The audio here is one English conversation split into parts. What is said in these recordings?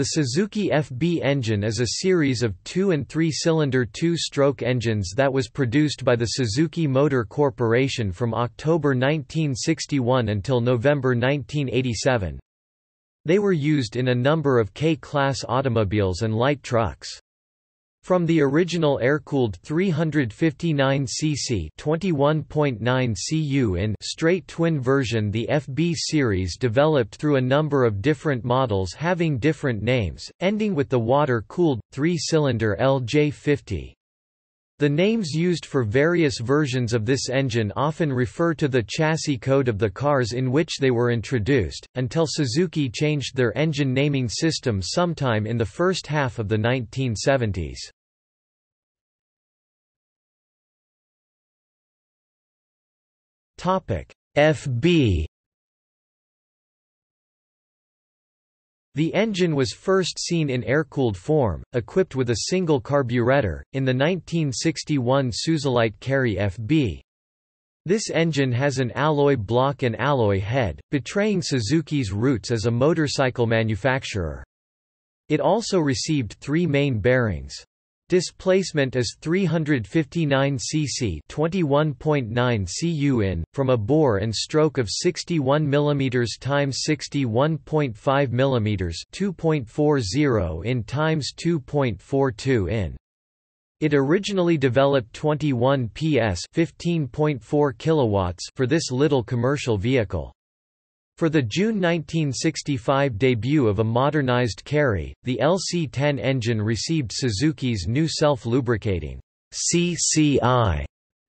The Suzuki FB engine is a series of two- and three-cylinder two-stroke engines that was produced by the Suzuki Motor Corporation from October 1961 until November 1987. They were used in a number of K-class automobiles and light trucks. From the original air-cooled 359 cc 21.9 cu in straight twin version the FB series developed through a number of different models having different names, ending with the water-cooled, three-cylinder LJ50. The names used for various versions of this engine often refer to the chassis code of the cars in which they were introduced, until Suzuki changed their engine naming system sometime in the first half of the 1970s. FB The engine was first seen in air-cooled form, equipped with a single carburetor, in the 1961 Suzulight Carry FB. This engine has an alloy block and alloy head, betraying Suzuki's roots as a motorcycle manufacturer. It also received three main bearings. Displacement is 359 cc 21.9 cu in, from a bore and stroke of 61 mm x 61.5 mm 2.40 in x 2.42 in. It originally developed 21 PS 15.4 kilowatts for this little commercial vehicle. For the June 1965 debut of a modernized Carry, the LC-10 engine received Suzuki's new self-lubricating CCI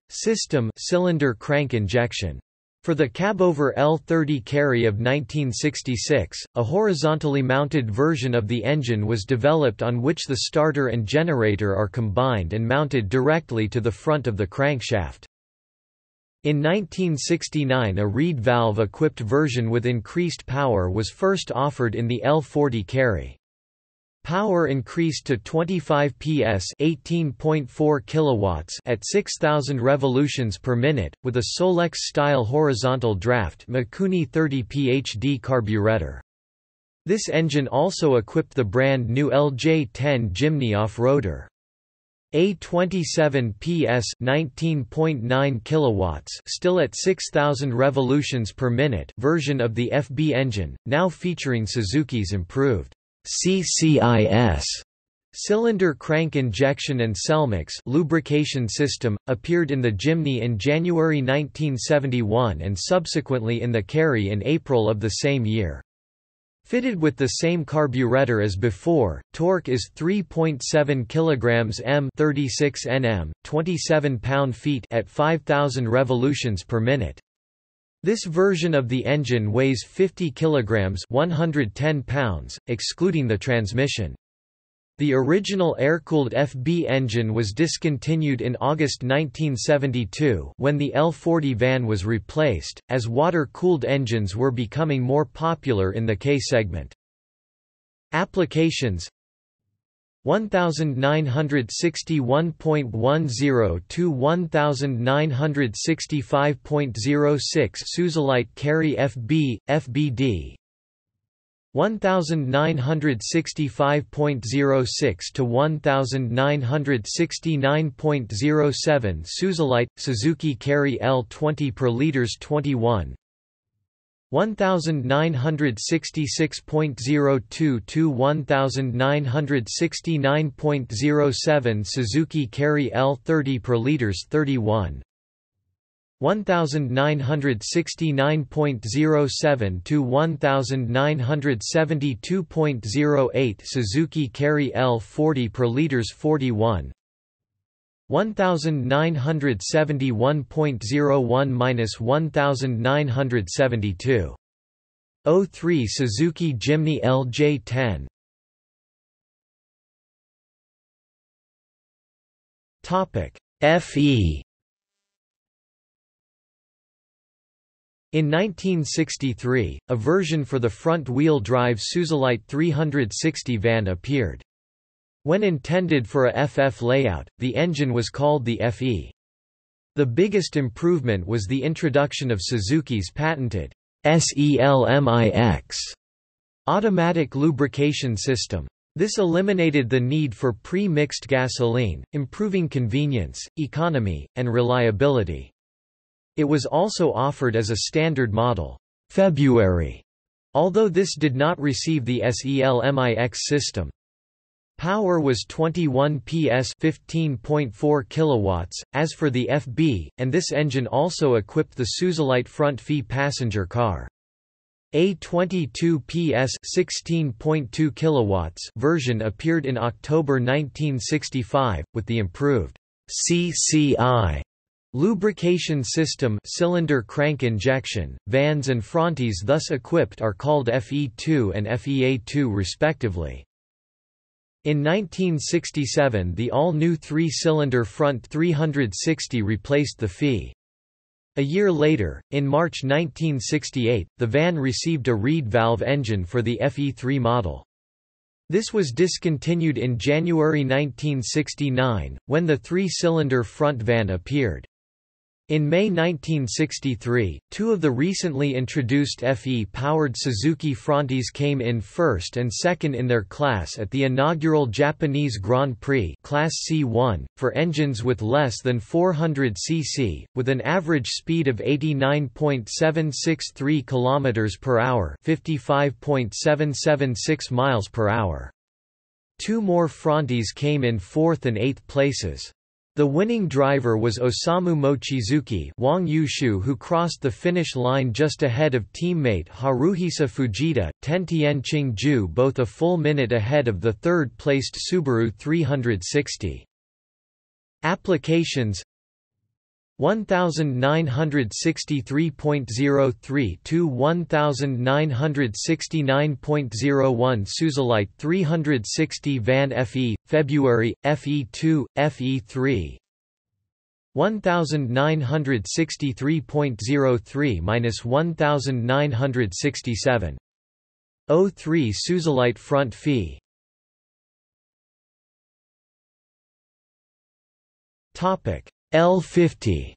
system cylinder crank injection. For the cabover L30 Carry of 1966, a horizontally mounted version of the engine was developed on which the starter and generator are combined and mounted directly to the front of the crankshaft. In 1969 a reed valve-equipped version with increased power was first offered in the L40 Carry. Power increased to 25 PS 18.4 kilowatts at 6000 revolutions per minute with a Solex style horizontal draft Mikuni 30 PhD carburetor. This engine also equipped the brand new LJ10 Jimny off-roader. A 27 PS 19.9 kilowatts still at 6000 revolutions per minute version of the FB engine, now featuring Suzuki's improved CCIS cylinder crank injection and Selmix lubrication system, appeared in the Jimny in January 1971 and subsequently in the Carry in April of the same year. Fitted with the same carburetor as before, torque is 3.7 kg m 36 Nm, 27 pound-feet at 5000 revolutions per minute. This version of the engine weighs 50 kg 110 pounds, excluding the transmission. The original air-cooled FB engine was discontinued in August 1972 when the L40 van was replaced, as water-cooled engines were becoming more popular in the K segment. Applications 1961.10 to 1965.06 Suzulight Carry FB, FBD 1965.06 to 1969.07 Suzulight Suzuki Carry L20 per liters 21 1966.02 to 1969.07 Suzuki Carry L30 per liters 31 1969.07 to 1972.08 Suzuki Carry L40 per liters 41 1971.01-1972 03 Suzuki Jimny LJ10 Topic FE In 1963, a version for the front-wheel drive Suzulight 360 van appeared. When intended for a FF layout, the engine was called the FE. The biggest improvement was the introduction of Suzuki's patented SELMIX Automatic lubrication system. This eliminated the need for pre-mixed gasoline, improving convenience, economy, and reliability. It was also offered as a standard model. February, although this did not receive the SEL-MIX system. Power was 21 PS 15.4 kilowatts as for the FB and this engine also equipped the Suzulight front fee passenger car. A 22 PS 16.2 kilowatts version appeared in October 1965 with the improved CCI Lubrication system cylinder crank injection, vans and Frontes thus equipped are called FE2 and FEA2 respectively. In 1967 the all-new three-cylinder front 360 replaced the FE. A year later, in March 1968, the van received a reed valve engine for the FE3 model. This was discontinued in January 1969, when the three-cylinder front van appeared. In May 1963, two of the recently introduced FE-powered Suzuki Frontes came in first and second in their class at the inaugural Japanese Grand Prix Class C1, for engines with less than 400 cc, with an average speed of 89.763 km per hour 55.776 miles per hour. Two more Frontes came in fourth and eighth places. The winning driver was Osamu Mochizuki Wang Yushu who crossed the finish line just ahead of teammate Haruhisa Fujita, Tentian Qingju both a full minute ahead of the third-placed Subaru 360. Applications 1963.03 to 1969.01 Suzulight 360 Van FE, February, FE2, FE3 1963.03-1967. 03 Suzulight front fee. Topic L50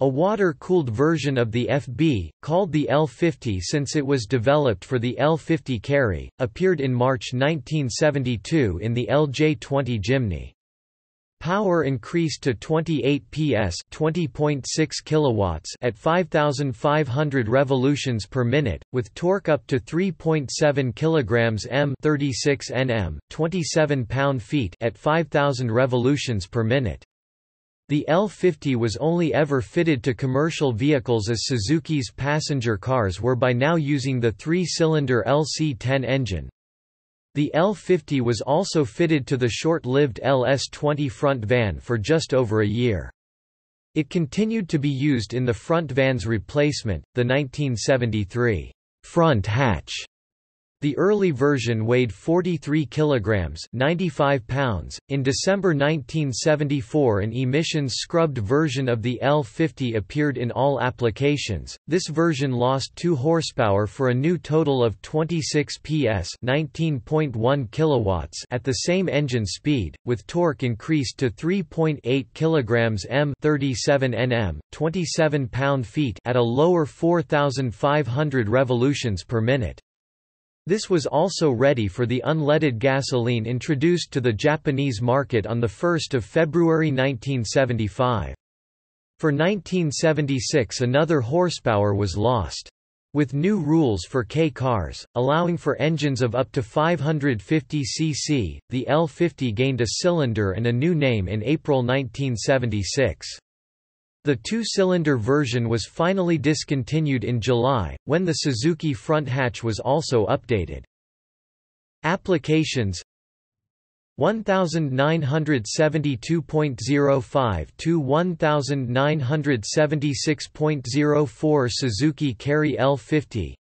A water-cooled version of the FB, called the L50 since it was developed for the L50 carry, appeared in March 1972 in the LJ20 Jimny. Power increased to 28 PS 20.6 kilowatts at 5500 revolutions per minute with torque up to 3.7 kilograms m 36 Nm 27 pound-feet at 5000 revolutions per minute. The L50 was only ever fitted to commercial vehicles as Suzuki's passenger cars were by now using the three-cylinder LC10 engine. The L50 was also fitted to the short-lived LS20 front van for just over a year. It continued to be used in the front van's replacement, the 1973 front hatch the early version weighed 43 kilograms, 95 pounds. In December 1974, an emissions scrubbed version of the L50 appeared in all applications. This version lost 2 horsepower for a new total of 26 PS, 19.1 kilowatts at the same engine speed, with torque increased to 3.8 kilograms m, 37 Nm, 27 pound-feet at a lower 4500 revolutions per minute. This was also ready for the unleaded gasoline introduced to the Japanese market on 1 February 1975. For 1976 another horsepower was lost. With new rules for K cars, allowing for engines of up to 550 cc, the L50 gained a cylinder and a new name in April 1976. The two-cylinder version was finally discontinued in July, when the Suzuki front hatch was also updated. Applications 1972.05 to 1976.04 Suzuki Carry L50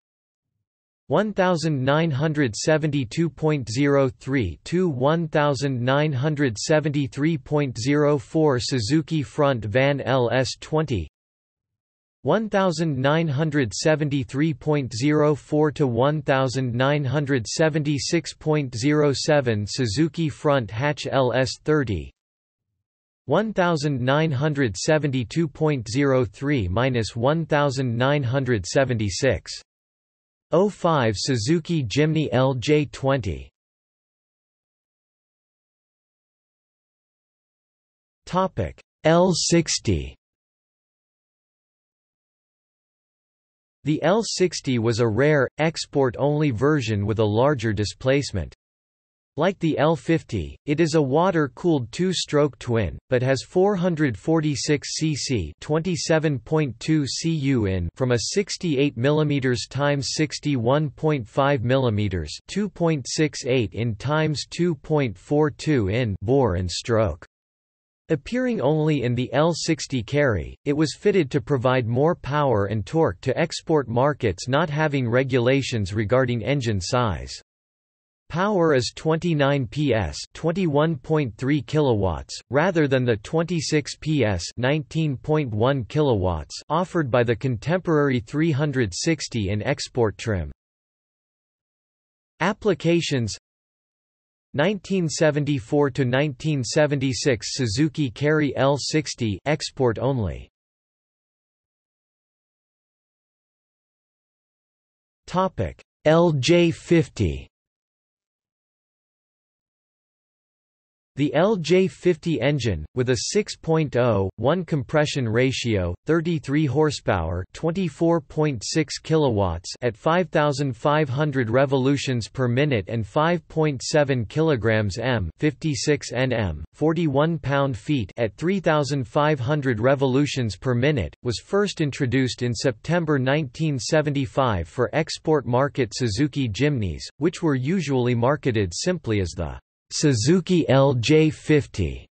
1972.03 to 1973.04 Suzuki Fronte Van LS20 1973.04 to 1976.07 Suzuki Fronte Hatch LS30 1972.03 minus 1976. 05 Suzuki Jimny LJ20 Topic L60 The L60 was a rare, export-only version with a larger displacement. Like the L50, it is a water-cooled two-stroke twin, but has 446 cc (27.2 cu in) from a 68 mm x 61.5 mm (2.68 in x 2.42 in) bore and stroke. Appearing only in the L60 carry, it was fitted to provide more power and torque to export markets not having regulations regarding engine size. Power is 29 PS, 21.3 kilowatts, rather than the 26 PS, 19.1 kilowatts offered by the contemporary 360 in export trim. Applications 1974 to 1976 Suzuki Carry L60 export only. Topic LJ50 The LJ50 engine, with a 6.0, 1 compression ratio, 33 horsepower 24.6 kilowatts at 5,500 revolutions per minute and 5.7 kilograms m 56 nm, 41 pound-feet at 3,500 revolutions per minute, was first introduced in September 1975 for export market Suzuki Jimnys, which were usually marketed simply as the Suzuki LJ50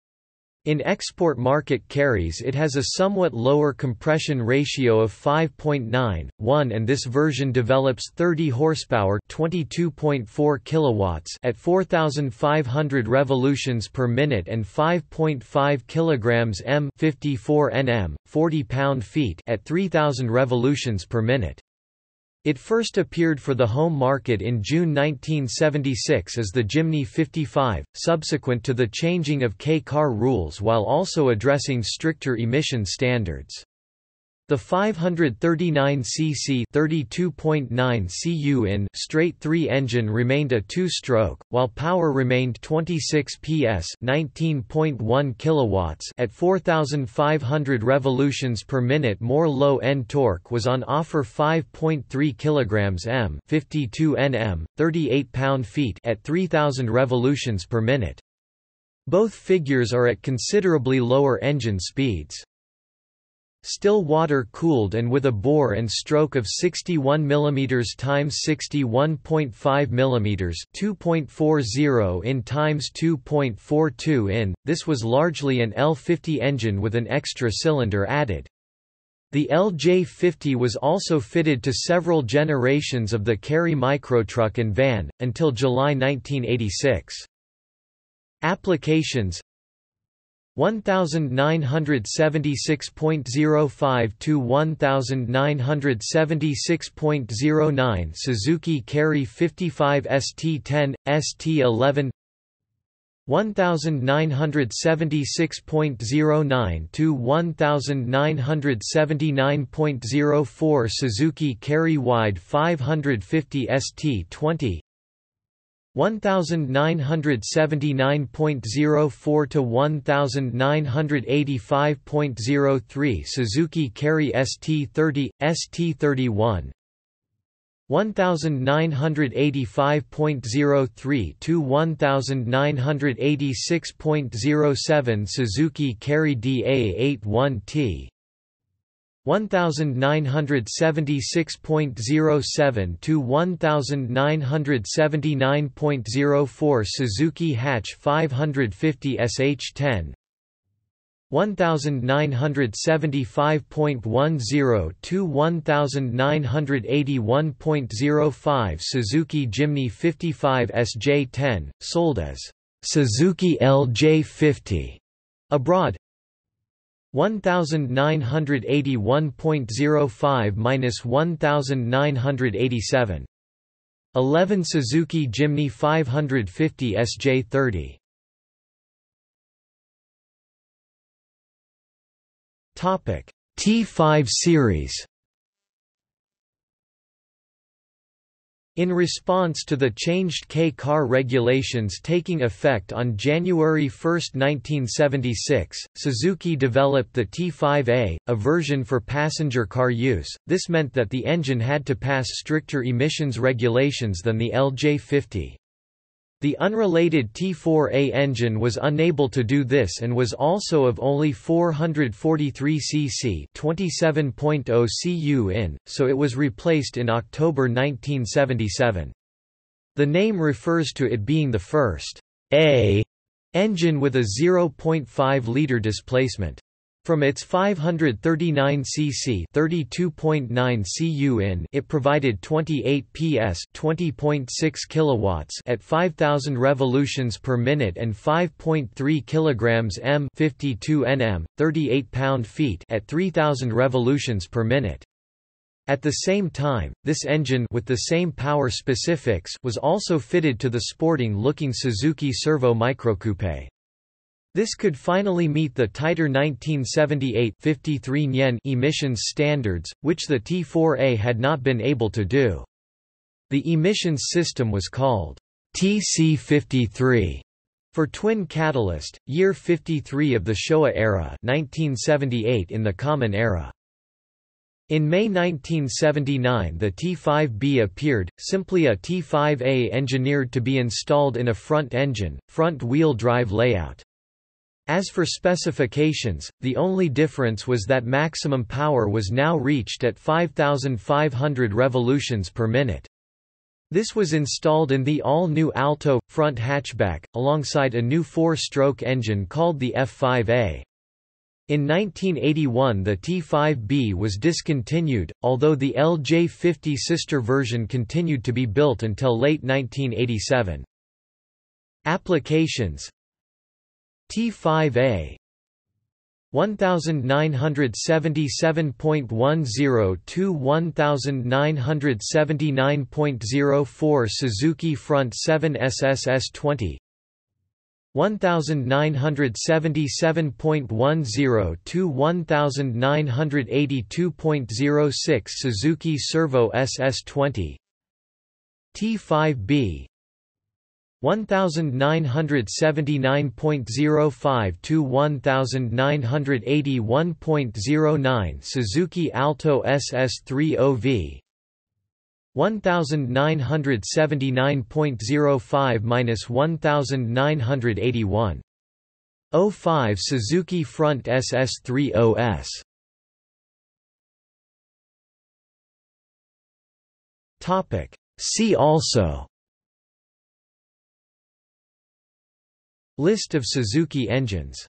in export market carries it has a somewhat lower compression ratio of 5.9, 1 and this version develops 30 horsepower 22.4 kilowatts at 4500 revolutions per minute and 5.5 kilograms m 54 Nm 40 pound-feet at 3000 revolutions per minute. It first appeared for the home market in June 1976 as the Jimny 55, subsequent to the changing of K-car rules while also addressing stricter emission standards. The 539 cc 32.9 cu in straight 3 engine remained a two-stroke, while power remained 26 PS 19.1 kilowatts at 4500 revolutions per minute. More low-end torque was on offer 5.3 kilograms m 52 Nm, 38 pound-feet at 3000 revolutions per minute. Both figures are at considerably lower engine speeds. Still water cooled and with a bore and stroke of 61 mm x 61.5 mm 2.40 in x 2.42 in, this was largely an L50 engine with an extra cylinder added. The LJ50 was also fitted to several generations of the Carry microtruck and van, until July 1986. Applications 1976.05 to 1976.09 Suzuki Carry 55 ST10, ST11 1976.09 to 1979.04 Suzuki Carry Wide 550 ST20 1979.04 to 1985.03 Suzuki Carry ST30 ST31 1985.03 to 1986.07 Suzuki Carry DA81T 1976.07 to 1979.04 Suzuki Hatch 550 SH10 1975.10 to 1981.05 Suzuki Jimny 55 SJ10, sold as Suzuki LJ50 abroad 1981.05–1987. 11 Suzuki Jimny 550 SJ30 Topic: T5 series In response to the changed K-car regulations taking effect on January 1, 1976, Suzuki developed the T5A, a version for passenger car use. This meant that the engine had to pass stricter emissions regulations than the LJ50. The unrelated T4A engine was unable to do this and was also of only 443 cc 27.0 cu in, so it was replaced in October 1977. The name refers to it being the first A engine with a 0.5-liter displacement. From its 539 cc 32.9 cu in it provided 28 ps 20.6 kilowatts at 5000 revolutions per minute and 5.3 kilograms m 52 nm 38 pound-feet at 3000 revolutions per minute. At the same time, this engine with the same power specifics was also fitted to the sporting-looking Suzuki Cervo Microcoupe. This could finally meet the tighter 1978 53 yen emissions standards, which the T4A had not been able to do. The emissions system was called TC53 for twin catalyst, year 53 of the Showa era 1978 in the Common era. In May 1979 the T5B appeared, simply a T5A engineered to be installed in a front engine, front-wheel drive layout. As for specifications, the only difference was that maximum power was now reached at 5,500 revolutions per minute. This was installed in the all-new Alto, front hatchback, alongside a new four-stroke engine called the F5A. In 1981 the T5B was discontinued, although the LJ50 sister version continued to be built until late 1987. Applications T5A 1977.10 to 1979.04 Suzuki Fronte 7 SSS 20 1977.10 to 1982.06 Suzuki Cervo SS 20 T5B 1979.05 to 1981.09 Suzuki Alto SS30V 1979.05 1981 Suzuki Fronte SS30S Topic. See also List of Suzuki engines